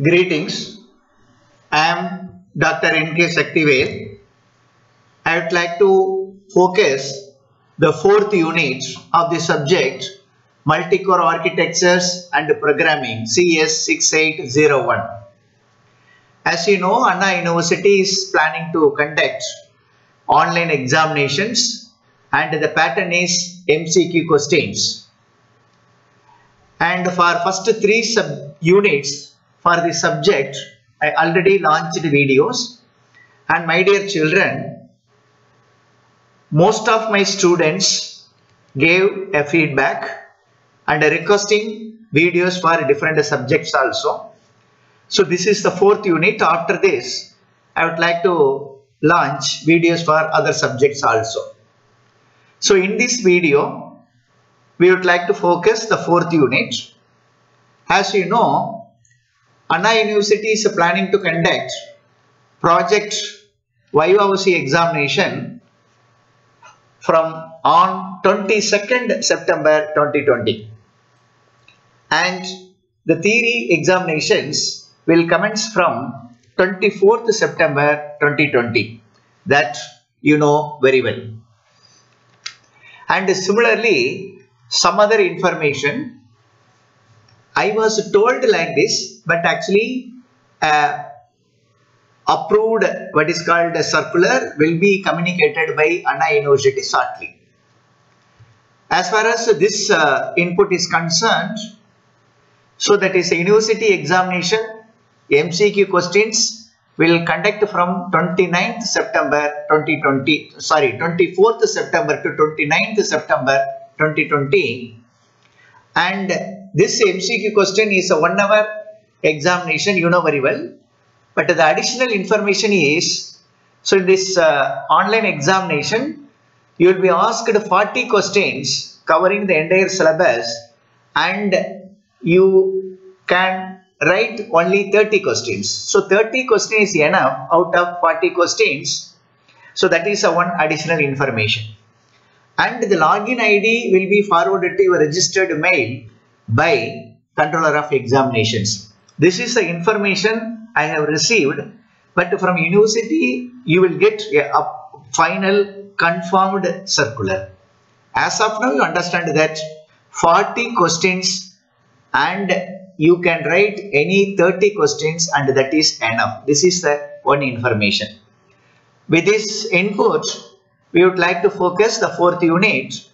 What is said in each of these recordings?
Greetings. I am Dr. N.K. Sakthivel. I would like to focus the fourth unit of the subject Multi-Core Architectures and Programming CS 6801. As you know, Anna University is planning to conduct online examinations and the pattern is MCQ questions. And for first three sub units for the subject, I already launched videos. And my dear children, most of my students gave a feedback and requesting videos for different subjects also. So this is the fourth unit. After this, I would like to launch videos for other subjects also. So in this video, we would like to focus the fourth unit. As you know, Anna University is planning to conduct project YOC examination from on 22nd September 2020 and the theory examinations will commence from 24th September 2020 that you know very well. And similarly some other information I was told like this but actually uh, approved what is called a circular will be communicated by Anna University shortly. As far as this uh, input is concerned, so that is university examination MCQ questions will conduct from 29th September 2020 sorry 24th September to 29th September 2020 and this MCQ question is a one hour examination you know very well but the additional information is so in this uh, online examination you will be asked 40 questions covering the entire syllabus and you can write only 30 questions. So 30 questions is enough out of 40 questions. So that is a one additional information. And the login ID will be forwarded to your registered mail by controller of examinations. This is the information I have received. But from university, you will get a final confirmed circular. As of now, you understand that 40 questions and you can write any 30 questions and that is enough. This is the one information. With this input, we would like to focus the fourth unit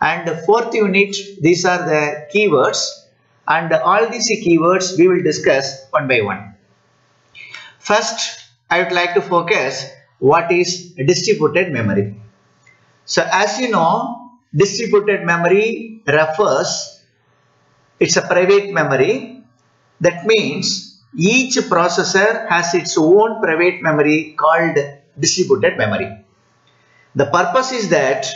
and the fourth unit, these are the keywords and all these keywords we will discuss one by one. First, I would like to focus what is distributed memory. So as you know, distributed memory refers it's a private memory. That means each processor has its own private memory called distributed memory. The purpose is that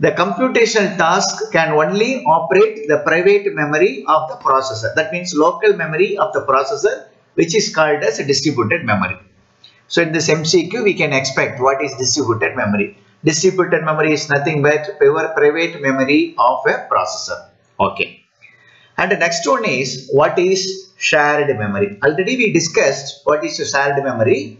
the computational task can only operate the private memory of the processor. That means local memory of the processor which is called as a distributed memory. So in this MCQ we can expect what is distributed memory. Distributed memory is nothing but private memory of a processor. Okay. And the next one is what is shared memory. Already we discussed what is shared memory.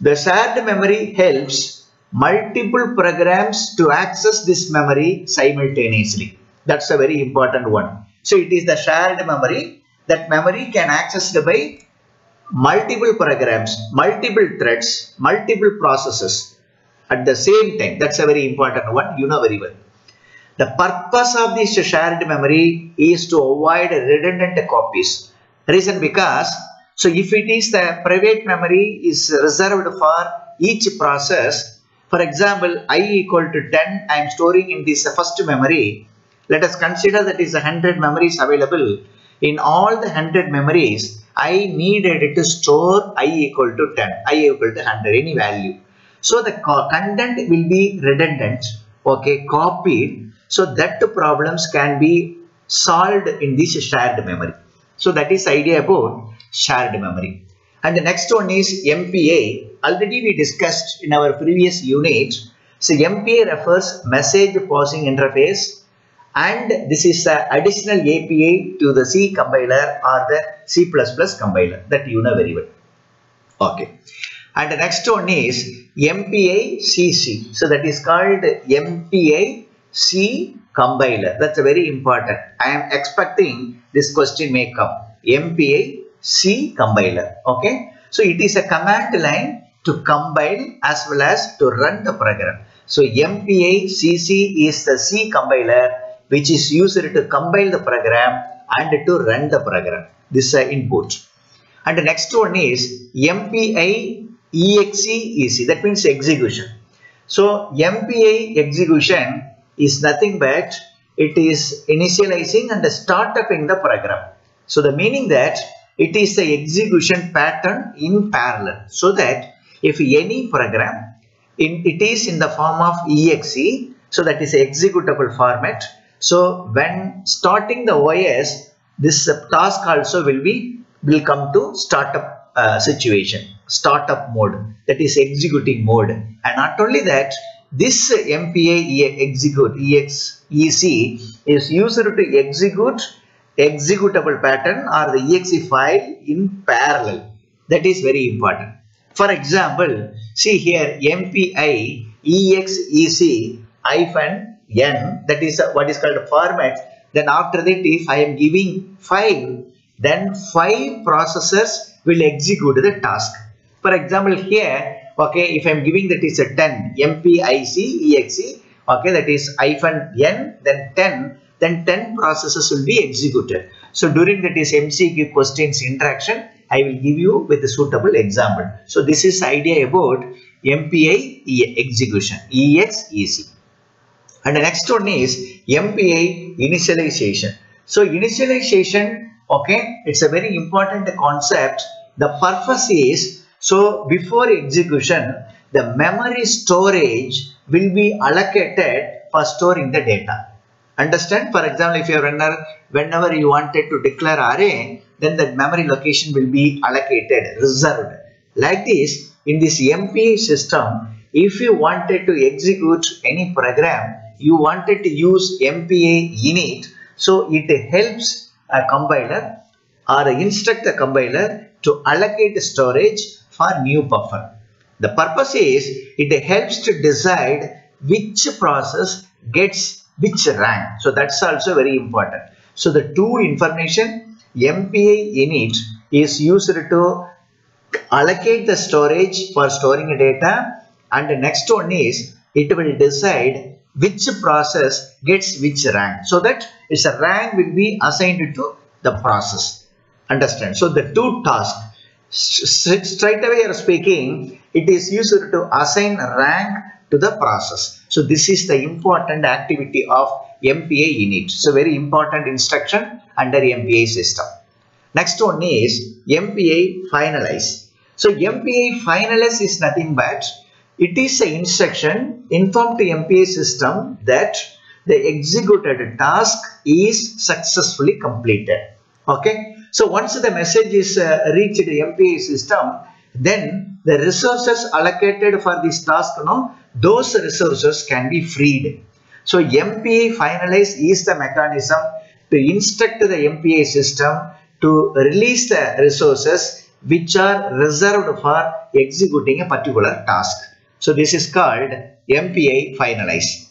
The shared memory helps multiple programs to access this memory simultaneously. That's a very important one. So it is the shared memory. That memory can accessed by multiple programs, multiple threads, multiple processes at the same time. That's a very important one. You know very well. The purpose of this shared memory is to avoid redundant copies. Reason because, so if it is the private memory is reserved for each process, for example, i equal to 10, I am storing in this first memory. Let us consider that is 100 memories available. In all the 100 memories, I needed to store i equal to 10, i equal to 100, any value. So the content will be redundant, okay, copied so that problems can be solved in this shared memory. So that is idea about shared memory. And the next one is MPI. Already we discussed in our previous unit. So MPI refers message passing interface and this is the additional API to the C compiler or the C++ compiler that you know very well. Okay. And the next one is MPI CC. So that is called MPI C compiler. That's a very important. I am expecting this question may come. MPI C compiler. Okay. So it is a command line to compile as well as to run the program. So MPI CC is the C compiler which is used to compile the program and to run the program. This is input. And the next one is MPI EXE EC That means execution. So MPI execution is nothing but it is initializing and starting the program. So the meaning that it is the execution pattern in parallel so that if any program in, it is in the form of exe so that is executable format. So when starting the OS this task also will be will come to startup uh, situation startup mode that is executing mode. And not only that this mpi execute EX EC is used to execute executable pattern or the exe file in parallel. That is very important. For example see here MPI EXEC hyphen n that is what is called a format. Then after that if I am giving 5 then 5 processors will execute the task. For example here okay if i'm giving that is a 10 mpic exe okay that is hyphen n then 10 then 10 processes will be executed. So during that is mcq questions interaction i will give you with a suitable example. So this is idea about mpi execution exec and the next one is mpi initialization. So initialization okay it's a very important concept. The purpose is so before execution, the memory storage will be allocated for storing the data. Understand? For example, if you runner, whenever you wanted to declare array, then the memory location will be allocated, reserved. Like this, in this MPI system, if you wanted to execute any program, you wanted to use MPI init, so it helps a compiler or instruct the compiler to allocate storage for new buffer. The purpose is it helps to decide which process gets which rank. So that's also very important. So the two information MPI init is used to allocate the storage for storing data and the next one is it will decide which process gets which rank so that its rank will be assigned to the process understand so the two tasks straight away are speaking, it is used to assign rank to the process. So this is the important activity of MPI init. So very important instruction under MPI system. Next one is MPI finalize. So MPI finalize is nothing but it is an instruction informed to MPI system that the executed task is successfully completed. Okay. So once the message is uh, reached the MPI system, then the resources allocated for this task, you know, those resources can be freed. So MPI finalize is the mechanism to instruct the MPI system to release the resources which are reserved for executing a particular task. So this is called MPI finalize.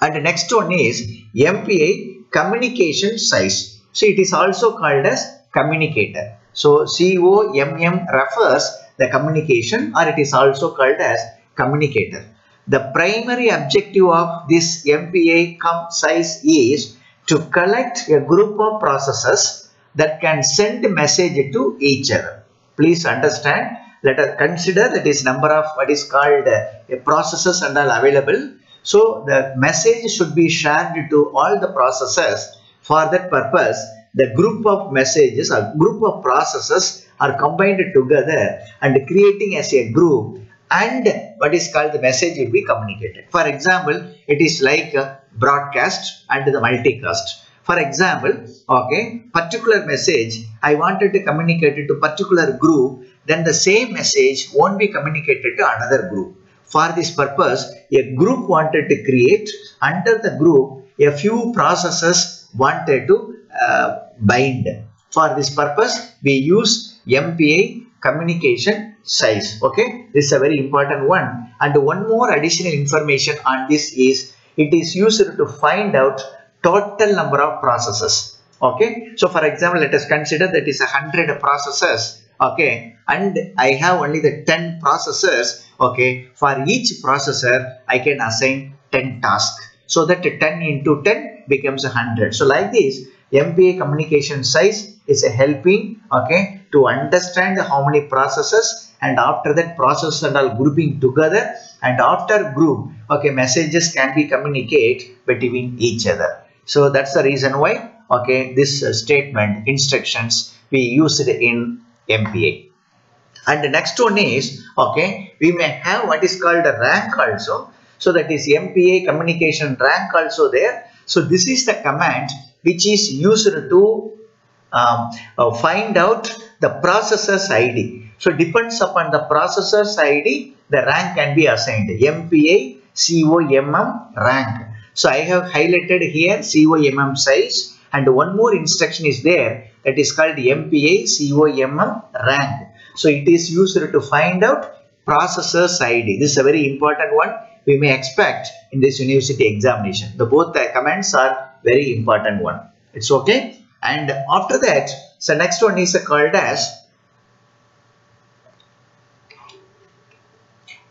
And the next one is MPI communication size. So it is also called as communicator. So COMM refers the communication or it is also called as communicator. The primary objective of this MPI com size is to collect a group of processes that can send message to each other. Please understand, let us consider that is number of what is called uh, processes and all available. So the message should be shared to all the processes. For that purpose, the group of messages or group of processes are combined together and creating as a group and what is called the message will be communicated. For example, it is like broadcast and the multicast. For example, okay, particular message I wanted to communicate it to particular group, then the same message won't be communicated to another group. For this purpose, a group wanted to create under the group a few processes wanted to uh, bind. For this purpose, we use MPI communication size. Okay, this is a very important one. And one more additional information on this is it is used to find out total number of processes. Okay, so for example, let us consider that is a hundred processes. Okay, and I have only the 10 processors. Okay, for each processor, I can assign 10 tasks. So that 10 into 10 becomes 100. So like this, MPI communication size is a helping okay to understand how many processes and after that process and all grouping together and after group okay messages can be communicate between each other. So that's the reason why okay this uh, statement instructions we use it in MPI and the next one is okay we may have what is called a rank also. So that is MPI communication rank also there. So this is the command which is used to um, uh, find out the processor's ID. So depends upon the processor's ID, the rank can be assigned. MPI COMM rank. So I have highlighted here COMM size and one more instruction is there that is called MPI COMM rank. So it is used to find out processor's ID. This is a very important one we may expect in this university examination. The both the commands are very important one. It's okay. And after that, so next one is called as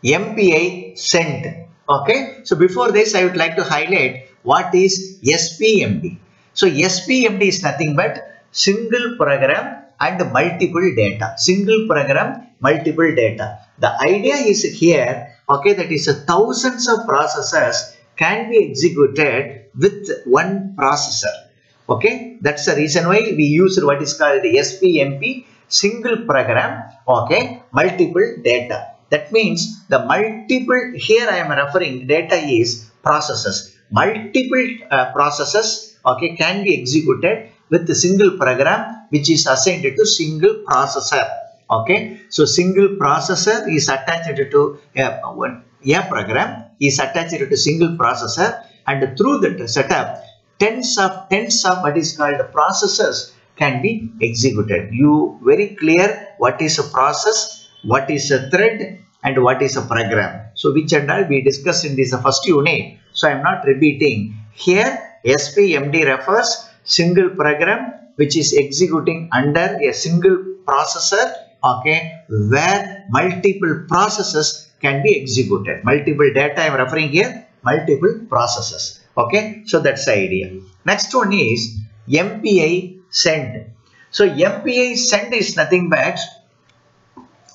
MPI send. Okay. So before this, I would like to highlight what is SPMD. So SPMD is nothing but single program and multiple data. Single program, multiple data. The idea is here, okay, that is a thousands of processors can be executed with one processor. Okay, that's the reason why we use what is called SPMD, single program, okay, multiple data. That means the multiple, here I am referring data is processes. Multiple uh, processes, okay, can be executed with the single program which is assigned to single processor. Okay, so single processor is attached to a, one, a program is attached to single processor and through that setup tens of tens of what is called processes can be executed. You very clear what is a process, what is a thread and what is a program. So which and all we discussed in this first unit. So I am not repeating. Here SPMD refers single program which is executing under a single processor okay where multiple processes can be executed multiple data i am referring here multiple processes okay? So that's the idea. Next one is mpi send. So mpi send is nothing but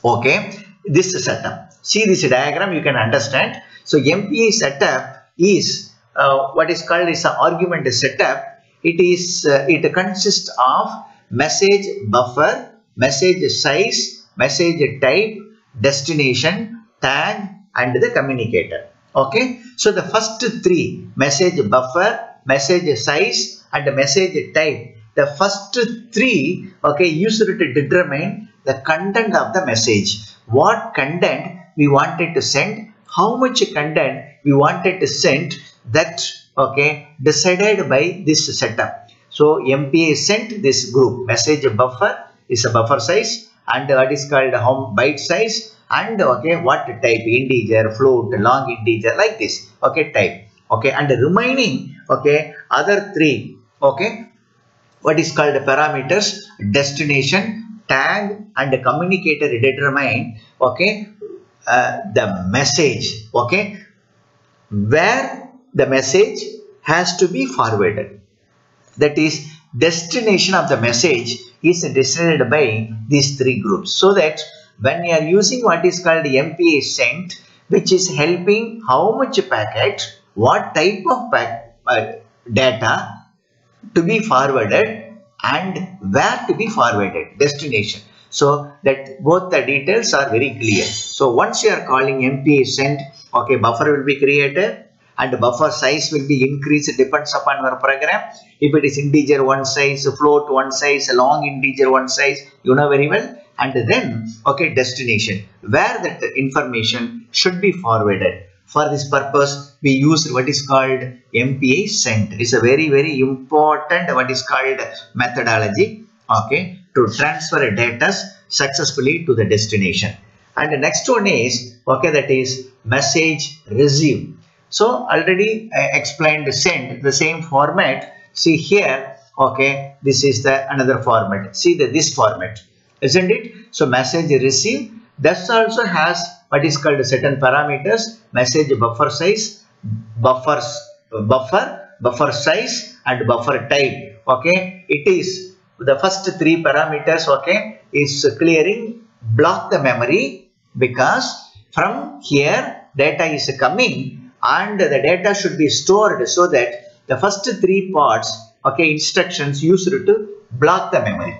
okay this setup. See this diagram you can understand. So mpi setup is uh, what is called is an argument setup. It is uh, it consists of message buffer message size message type destination tag and the communicator okay? So the first three message buffer message size and message type. The first three okay used to determine the content of the message. What content we wanted to send how much content we wanted to send that okay decided by this setup. So mpi send this group. Message buffer is a buffer size and what is called home byte size and okay what type? Integer float long integer like this. Okay type. Okay and the remaining okay other three. Okay what is called parameters destination tag and communicator determine okay uh, the message. Okay where the message has to be forwarded. That is destination of the message is decided by these three groups. So that when you are using what is called MPI send which is helping how much packet what type of pack, uh, data to be forwarded and where to be forwarded destination. So that both the details are very clear. So once you are calling MPI send okay buffer will be created and buffer size will be increased depends upon your program. If it is integer one size float one size long integer one size you know very well and then okay destination where that information should be forwarded For this purpose, we use what is called MPI send. It's a very, very important what is called methodology, okay, to transfer data successfully to the destination. And the next one is, okay, that is message receive. So already I explained send, the same format. See here, okay, this is the another format. See the this format, isn't it? So message receive. This also has what is called certain parameters, message buffer size, buffers, buffer, buffer size and buffer type. Okay, it is the first three parameters. Okay, is clearing block the memory because from here data is coming and the data should be stored so that the first three parts okay instructions used to block the memory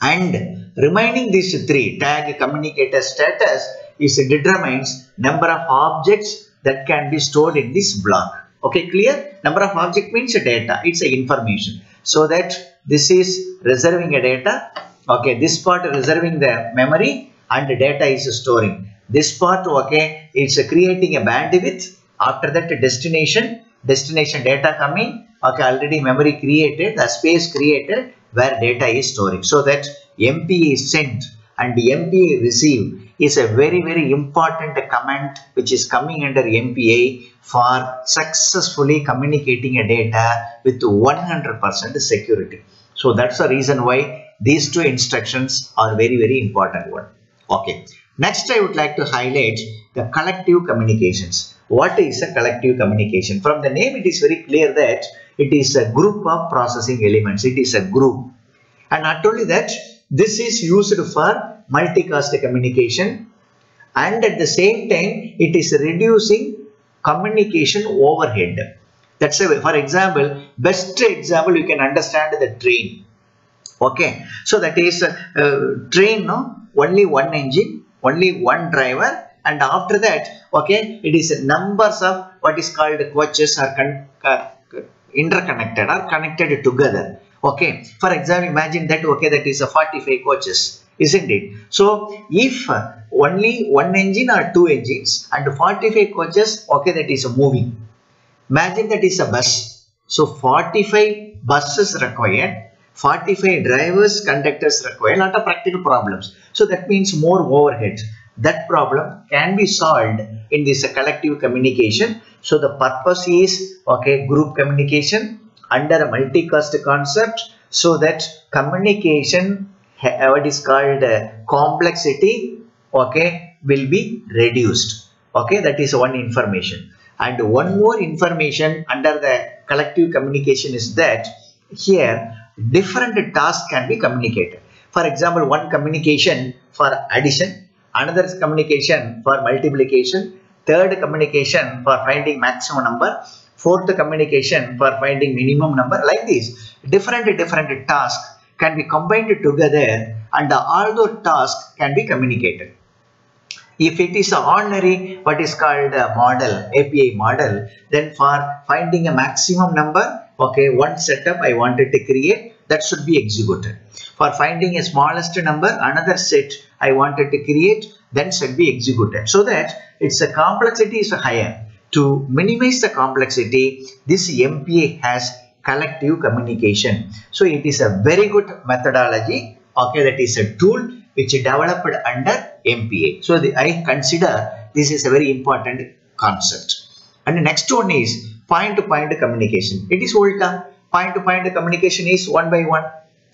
and remaining these three tag communicator status is determines number of objects that can be stored in this block. Okay clear? Number of object means data. It's a information. So that this is reserving a data. Okay this part reserving the memory and the data is storing. This part okay it's creating a bandwidth. After that destination destination data coming. Okay already memory created the space created where data is storing. So that mpi send and mpi receive is a very very important command which is coming under mpi for successfully communicating a data with 100% security. So that's the reason why these two instructions are very very important one. Okay. Next i would like to highlight the collective communications. What is a collective communication? From the name it is very clear that it is a group of processing elements. It is a group. And not only that this is used for multicast communication. And at the same time it is reducing communication overhead. That's a way, for example best example you can understand the train. Okay. So that is a, train no? Only one engine only one driver. And after that okay it is a numbers of what is called coaches are uh, interconnected or connected together. Okay. For example imagine that okay that is a 45 coaches isn't it? So if only one engine or two engines and 45 coaches okay that is a moving imagine that is a bus. So 45 buses required 45 drivers conductors required lot of practical problems. So that means more overheads. That problem can be solved in this collective communication so the purpose is okay group communication under a multicast concept so that communication what is called uh, complexity okay will be reduced. Okay that is one information. And one more information under the collective communication is that here different tasks can be communicated. For example one communication for addition another is communication for multiplication third communication for finding maximum number fourth communication for finding minimum number like this. Different different tasks can be combined together and all those tasks can be communicated. If it is an ordinary what is called a model api model then for finding a maximum number okay one setup i wanted to create that should be executed. For finding a smallest number another set i wanted to create then should be executed. So that its a complexity is higher. To minimize the complexity this mpi has collective communication. So it is a very good methodology. Okay that is a tool which developed under mpi so the, i consider this is a very important concept. And the next one is point to point communication. It is ulta point to point communication is one by one.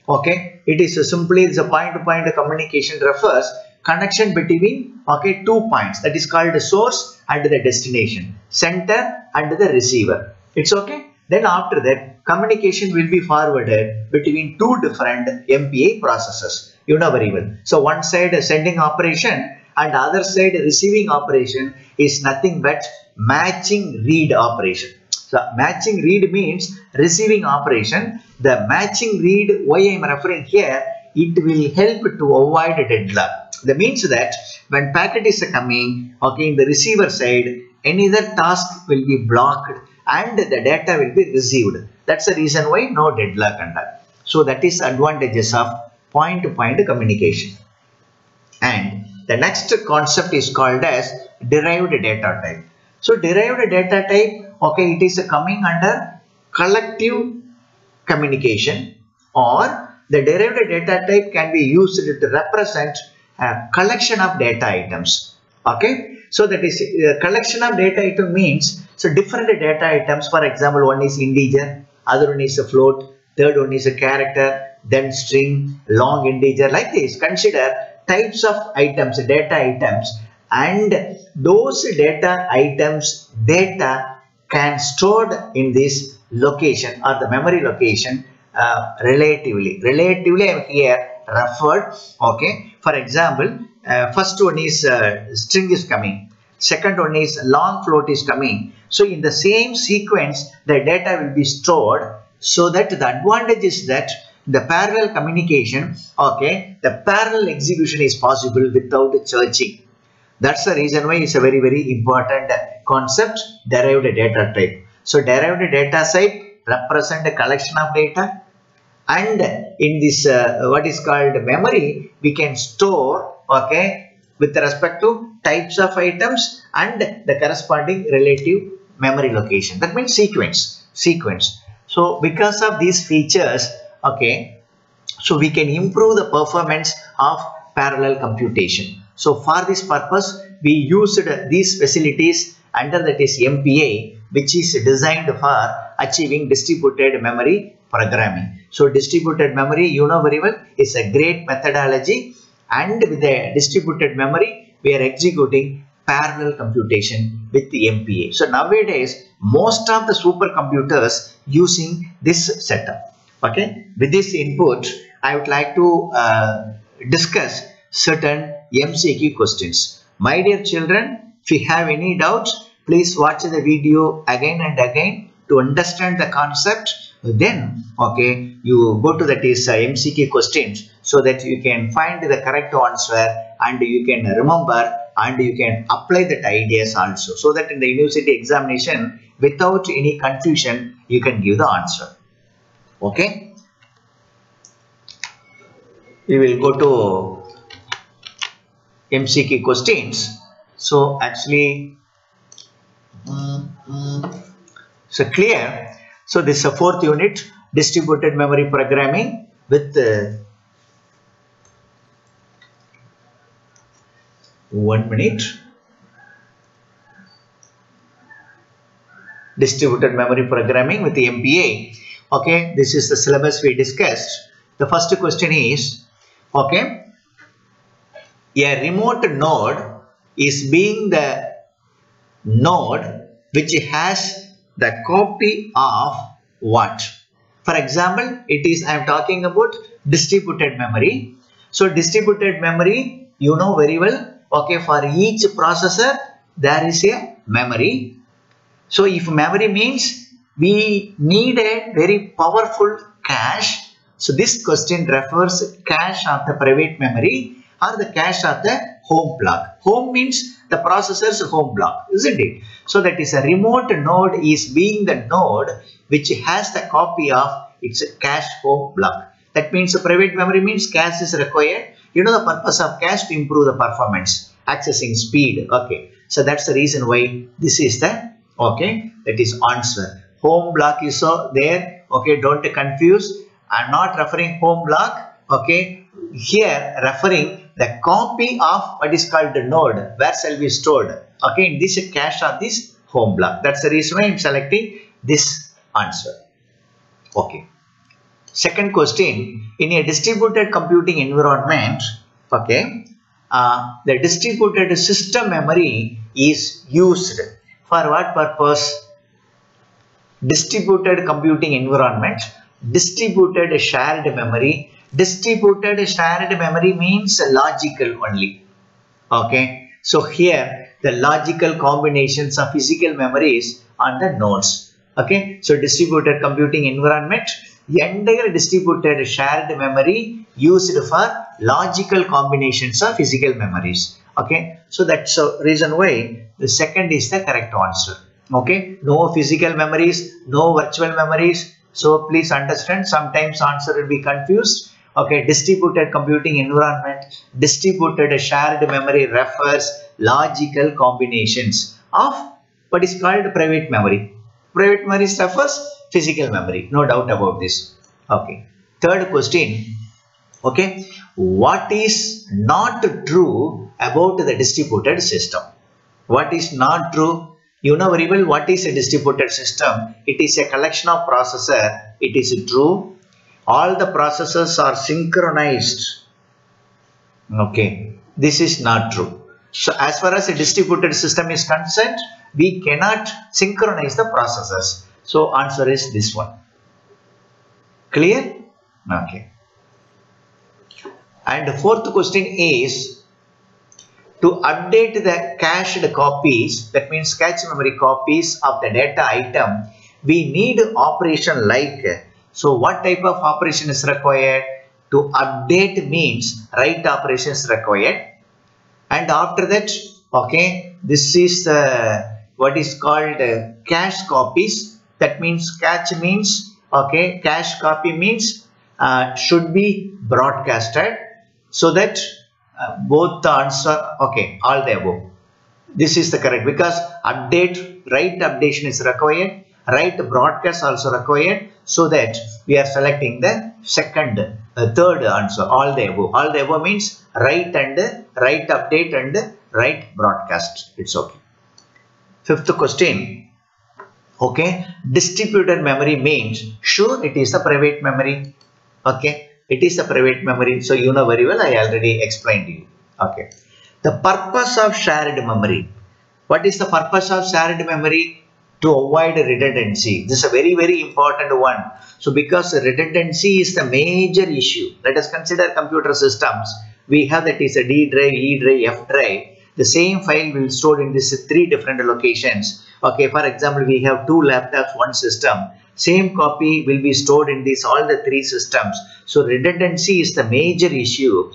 Okay? It is simply the point to point communication refers connection between okay two points that is called the source and the destination center and the receiver. It's okay? Then after that communication will be forwarded between two different mpi processes. You know very well. So one side sending operation and other side receiving operation is nothing but matching read operation. So matching read means receiving operation. The matching read, why I am referring here, it will help to avoid deadlock. That means that when packet is coming, okay, in the receiver side, any other task will be blocked and the data will be received. That's the reason why no deadlock under. So that is advantages of point-to-point -point communication. And the next concept is called as derived data type. So derived data type, okay, it is coming under collective communication or the derived data type can be used to represent a collection of data items. Okay, so that is a collection of data item means so different data items. For example, one is integer, other one is a float, third one is a character, then string, long integer. Like this, consider types of items, data items, and those data items data can stored in this location or the memory location uh, relatively. Relatively, I am here referred. Okay. For example, uh, first one is uh, string is coming. Second one is long float is coming. So in the same sequence, the data will be stored so that the advantage is that the parallel communication, okay, the parallel execution is possible without searching. That's the reason why it's a very, very important concept, derived data type. So derived data type represent a collection of data and in this uh, what is called memory we can store okay with respect to types of items and the corresponding relative memory location. That means sequence sequence. So because of these features okay so we can improve the performance of parallel computation. So for this purpose we used these facilities under that is MPI which is designed for achieving distributed memory programming. So distributed memory you know very well is a great methodology and with the distributed memory we are executing parallel computation with the MPI. So nowadays most of the supercomputers using this setup. Okay, with this input I would like to uh, discuss certain MCQ questions. My dear children, if you have any doubts, please watch the video again and again to understand the concept then okay you go to that is uh, MCQ questions so that you can find the correct answer and you can remember and you can apply that ideas also so that in the university examination without any confusion you can give the answer. Okay? We will go to MCQ questions. So actually mm, mm, so clear so this is a fourth unit distributed memory programming with uh, one minute. Distributed memory programming with the MPI okay this is the syllabus we discussed. The first question is okay a remote node is being the node which has the copy of what? For example it is i am talking about distributed memory. So distributed memory you know very well okay for each processor there is a memory. So if memory means we need a very powerful cache so this question refers cache of the private memory or the cache of the home block home means the processor's home block, isn't it? So that is a remote node is being the node which has the copy of its cache home block. That means private memory means cache is required. You know the purpose of cache to improve the performance, accessing speed. Okay. So that's the reason why this is the, okay, that is answer. Home block is so there. Okay. Don't confuse. I'm not referring home block. Okay. Here referring the copy of what is called the node where shall be stored okay in this cache of this home block. That's the reason why i'm selecting this answer. Okay. Second question. In a distributed computing environment okay uh, the distributed system memory is used for what purpose? Distributed computing environment distributed shared memory distributed shared memory means logical only. Okay. So here the logical combinations of physical memories on the nodes. Okay. So distributed computing environment, entire distributed shared memory used for logical combinations of physical memories. Okay. So that's the reason why the second is the correct answer. Okay. No physical memories, no virtual memories. So please understand sometimes answer will be confused okay distributed computing environment distributed shared memory refers logical combinations of what is called private memory. Private memory refers physical memory, no doubt about this. Okay. Third question. Okay. What is not true about the distributed system? What is not true? You know very well what is a distributed system. It is a collection of processor. It is true. All the processes are synchronized. Okay. This is not true. So as far as a distributed system is concerned, we cannot synchronize the processes So answer is this one. Clear? Okay. And the fourth question is to update the cached copies, that means cache memory copies of the data item, we need operation like. So what type of operation is required? To update means write operation is required. And after that, okay, this is uh, what is called uh, cache copies. That means cache means, okay, cache copy means uh, should be broadcasted so that uh, both the answer okay all the above this is the correct because update write updation is required write broadcast also required so that we are selecting the second uh, third answer. All the above. All the above means write and write update and write broadcast. It's okay. Fifth question. Okay. Distributed memory means sure it is a private memory. Okay. It is a private memory. So you know very well i already explained you. Okay. The purpose of shared memory. What is the purpose of shared memory to avoid redundancy. This is a very very important one. So because redundancy is the major issue let us consider computer systems. We have that is a d drive e drive f drive. The same file will stored in these three different locations. Okay for example we have two laptops one system. Same copy will be stored in these all the three systems. So redundancy is the major issue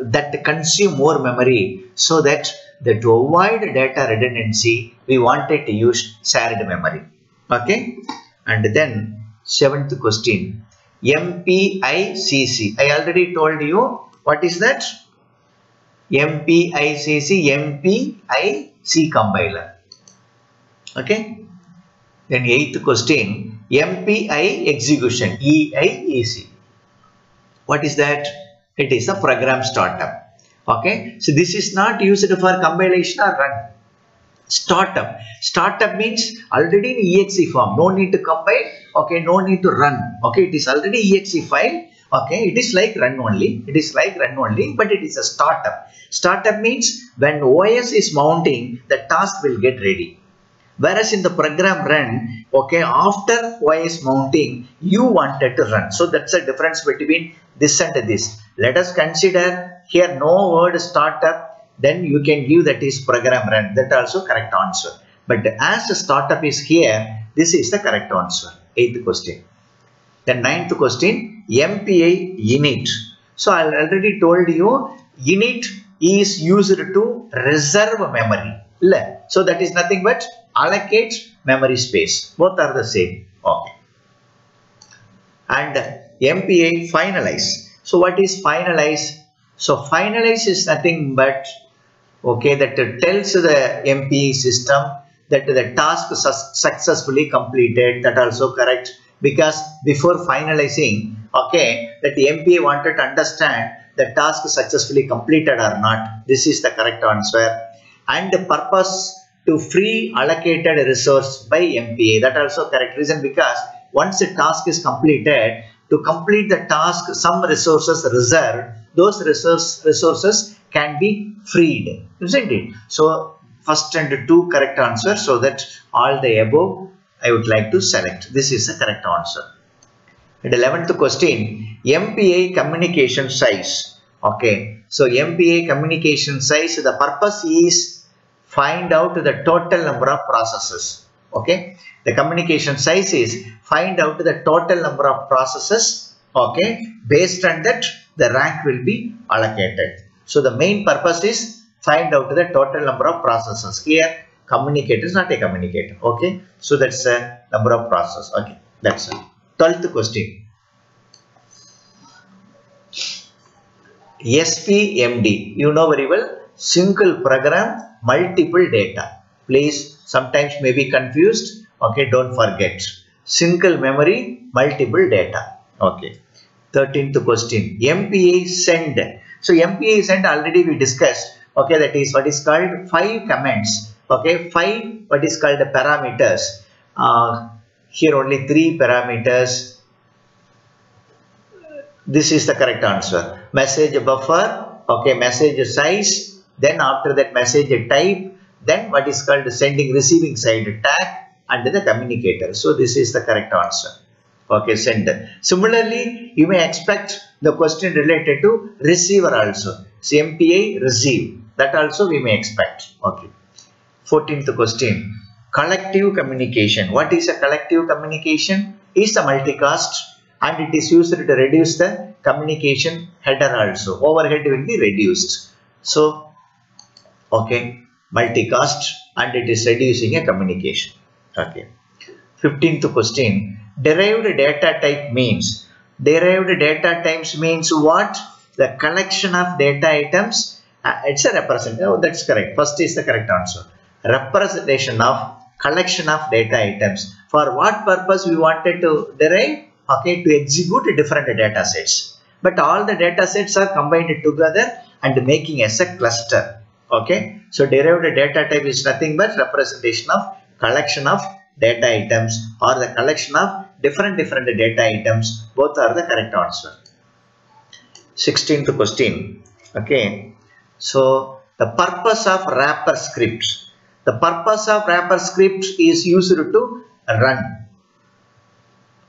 that consume more memory. So that, that to avoid data redundancy we wanted to use shared memory. Okay? And then seventh question. Mpicc i already told you what is that? Mpicc mpic compiler. Okay? Then eighth question. MPI execution EIEC. What is that? It is a program startup. Okay. So this is not used for compilation or run. Startup. Startup means already in exe form. No need to compile. Okay. No need to run. Okay. It is already exe file. Okay. It is like run only. It is like run only. But it is a startup. Startup means when OS is mounting, the task will get ready whereas in the program run okay after OS mounting you wanted to run so that's the difference between this and this let us consider here no word startup then you can give that is program run that also correct answer but as the startup is here this is the correct answer eighth question the ninth question MPI init so I already told you init is used to reserve memory so that is nothing but allocate memory space. Both are the same. Okay. And MPI finalize. So what is finalize? So finalize is nothing but okay that tells the MPI system that the task su successfully completed. That also correct because before finalizing, okay, that the MPI wanted to understand the task successfully completed or not. This is the correct answer. And the purpose to free allocated resource by MPI. That also correct reason because once the task is completed, to complete the task, some resources reserved, those resource, resources can be freed, isn't it? So, first and two correct answers so that all the above I would like to select. This is the correct answer. And 11th question, MPI communication size. Okay, so MPI communication size, the purpose is find out the total number of processes okay the communication size is find out the total number of processes okay based on that the rank will be allocated so the main purpose is find out the total number of processes here communicator is not a communicator okay so that's a number of processes okay that's it 12th question SPMD you know very well single program multiple data Please, sometimes may be confused. Okay, don't forget. Single memory, multiple data. Okay. 13th question. MPI send. So MPI send already we discussed. Okay, that is what is called five comments. Okay, five what is called the parameters. Uh, here only three parameters. This is the correct answer. Message buffer. Okay, message size. Then after that message type. Then what is called sending receiving side tag and the communicator. So this is the correct answer okay sender similarly you may expect the question related to receiver also. Cmpa receive. That also we may expect. Okay. 14th question. Collective communication. What is a collective communication? Is a multicast and it is used to reduce the communication header also. Overhead will be reduced. So okay multicast and it is reducing a communication. Okay. 15th question derived data type means. Derived data types means what? The collection of data items. Uh, it's a representation oh that's correct. First is the correct answer. Representation of collection of data items. For what purpose we wanted to derive? Okay to execute different data sets. But all the data sets are combined together and making as a cluster. Okay? So derived data type is nothing but representation of collection of data items or the collection of different different data items. Both are the correct answer. 16th question. Okay. So the purpose of wrapper scripts. The purpose of wrapper scripts is used to run.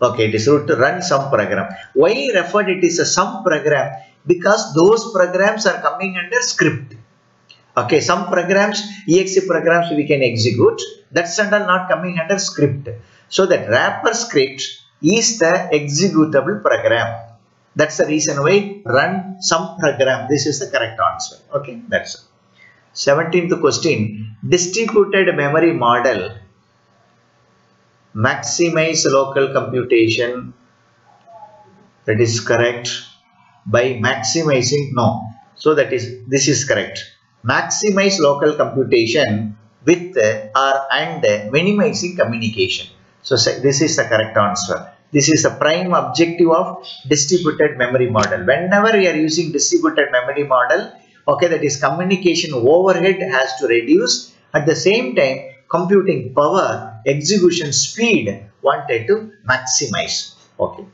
Okay it is used to run some program. Why referred it is a some program? Because those programs are coming under script. Okay some programs exe programs we can execute. That's under not coming under script so that wrapper script is the executable program. That's the reason why run some program. This is the correct answer. Okay that's it. 17th question. Distributed memory model. Maximize local computation. That is correct. By maximizing no. So that is this is correct. Maximize local computation with uh, or and uh, minimizing communication. So this is the correct answer. This is the prime objective of distributed memory model. Whenever we are using distributed memory model, okay, that is communication overhead has to reduce. At the same time, computing power, execution speed wanted to maximize. Okay.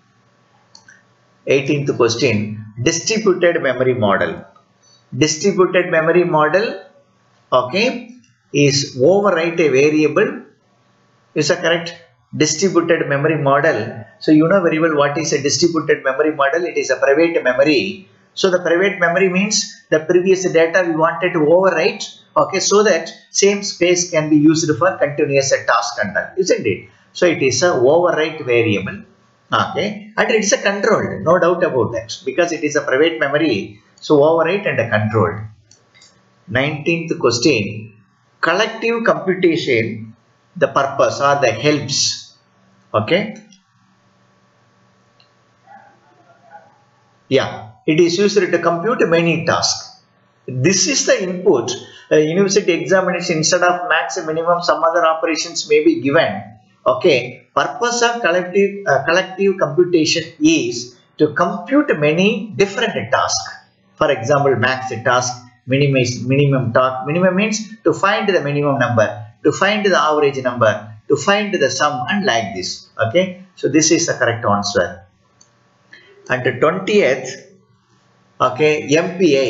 18th question, distributed memory model distributed memory model okay is overwrite a variable is a correct distributed memory model so you know very well what is a distributed memory model it is a private memory so the private memory means the previous data we wanted to overwrite okay so that same space can be used for continuous task conduct isn't it so it is a overwrite variable okay and it is a controlled no doubt about that because it is a private memory so overwrite and a controlled. 19th question. Collective computation, the purpose or the helps. Okay. Yeah, it is used to compute many tasks. This is the input. Uh, university examination instead of max minimum some other operations may be given. Okay. Purpose of collective uh, collective computation is to compute many different tasks for example max task minimize minimum task minimum means to find the minimum number to find the average number to find the sum and like this. Okay? So this is the correct answer. And the 20th okay MPI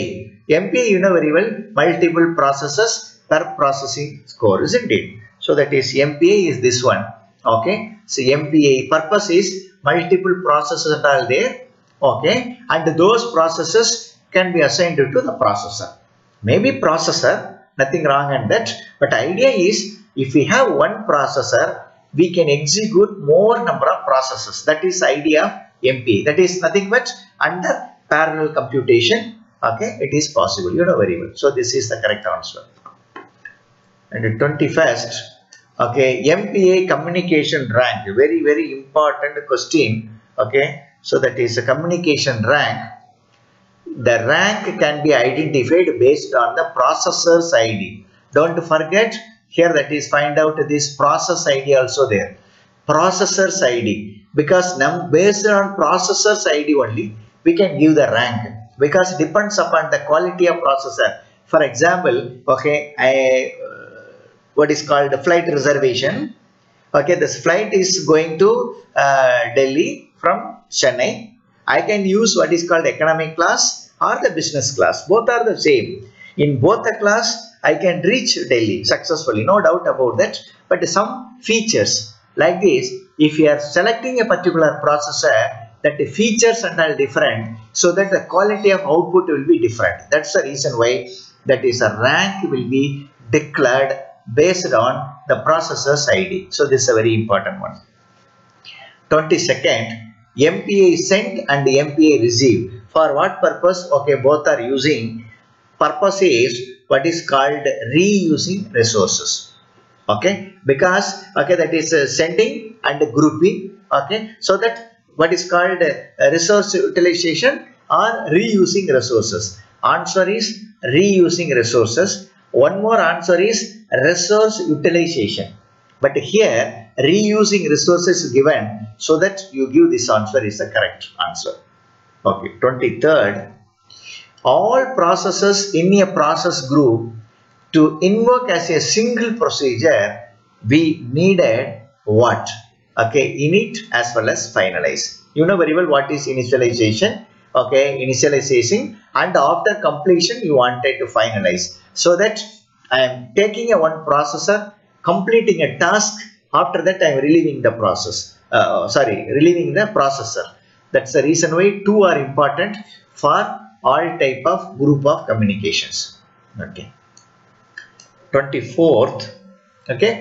MPI you know very well multiple processes per processing score isn't it? So that is MPI is this one. Okay? So MPI purpose is multiple processes are there. Okay? And those processes can be assigned to the processor. Maybe processor, nothing wrong in that. But idea is if we have one processor, we can execute more number of processes. That is idea of MP. That is nothing but under parallel computation. Okay, it is possible. You know very well. So this is the correct answer. And the 21st, okay, MPI communication rank. Very, very important question. Okay, so that is a communication rank the rank can be identified based on the processor's ID. Don't forget here that is find out this process id also there. Processor's id because now based on processor's id only we can give the rank. Because it depends upon the quality of processor. For example okay i uh, what is called flight reservation. Okay this flight is going to uh, delhi from chennai. I can use what is called economic class or the business class. Both are the same in both the class i can reach delhi successfully no doubt about that. But some features like this if you are selecting a particular processor that the features and all different so that the quality of output will be different. That's the reason why that is a rank will be declared based on the processor's id so this is a very important one. 22nd MPI sent and MPI received. For what purpose? Okay both are using purpose is what is called reusing resources. Okay? Because okay that is uh, sending and grouping. Okay? So that what is called uh, resource utilization or reusing resources. Answer is reusing resources. One more answer is resource utilization. But here reusing resources given so that you give this answer is the correct answer. Okay? 23rd all processes in a process group to invoke as a single procedure we needed what? Okay init as well as finalize. You know very well what is initialization? Okay initialization and after completion you wanted to finalize. So that i am taking a one processor completing a task after that i am relieving the process uh, sorry relieving the processor. That's the reason why two are important for all type of group of communications. Okay. 24th okay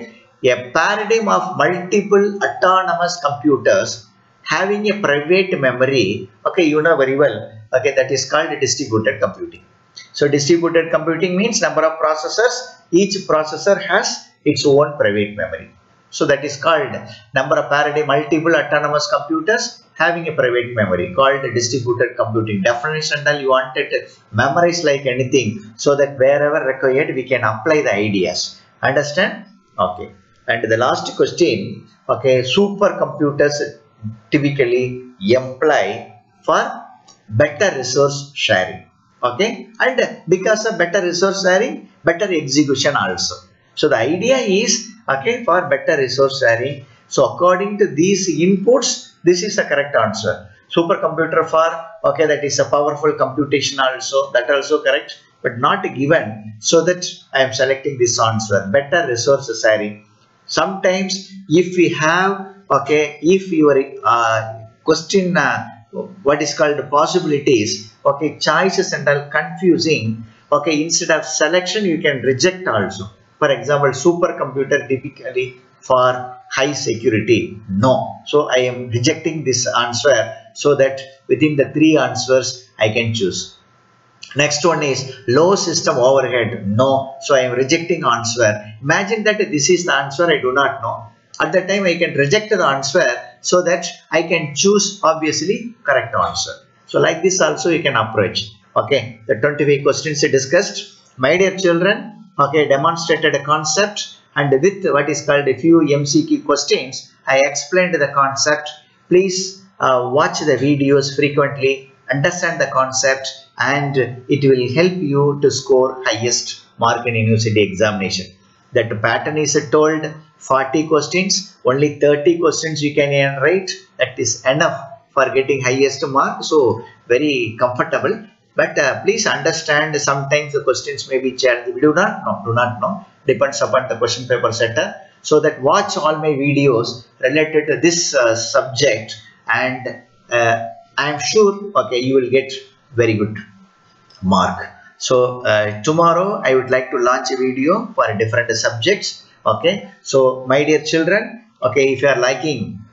a paradigm of multiple autonomous computers having a private memory. Okay you know very well. Okay that is called distributed computing. So distributed computing means number of processors. Each processor has its own private memory. So that is called number of paradigm multiple autonomous computers having a private memory called distributed computing definition that you wanted to memorize like anything so that wherever required we can apply the ideas. Understand? Okay. And the last question okay supercomputers typically employ for better resource sharing okay? And because of better resource sharing better execution also. So the idea is okay for better resource sharing. So according to these inputs this is the correct answer. Supercomputer for okay that is a powerful computation also. That also correct but not given so that i am selecting this answer. Better resource sharing sometimes if we have okay if your uh, question uh, what is called possibilities okay choices and all confusing okay instead of selection you can reject also. For example supercomputer typically for high security? No. So i am rejecting this answer so that within the three answers i can choose. Next one is low system overhead? No. So i am rejecting answer. Imagine that this is the answer i do not know. At that time i can reject the answer so that i can choose obviously correct answer. So like this also you can approach. Okay. The 25 questions discussed. My dear children okay demonstrated a concept and with what is called a few mcq questions i explained the concept. Please uh, watch the videos frequently understand the concept and it will help you to score highest mark in university examination. That pattern is told 40 questions only 30 questions you can write that is enough for getting highest mark so very comfortable. But uh, please understand sometimes the questions may be challenging we do not know do not know depends upon the question paper setter. So that watch all my videos related to this uh, subject and uh, i am sure okay you will get very good mark. So uh, tomorrow i would like to launch a video for different subjects okay? So my dear children okay if you are liking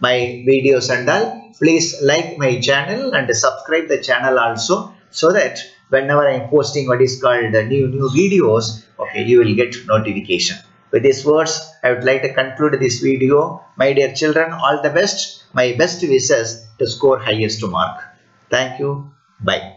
my videos and all please like my channel and subscribe the channel also so that whenever i am posting what is called the new new videos okay you will get notification. With these words i would like to conclude this video. My dear children all the best. My best wishes to score highest to mark. Thank you. Bye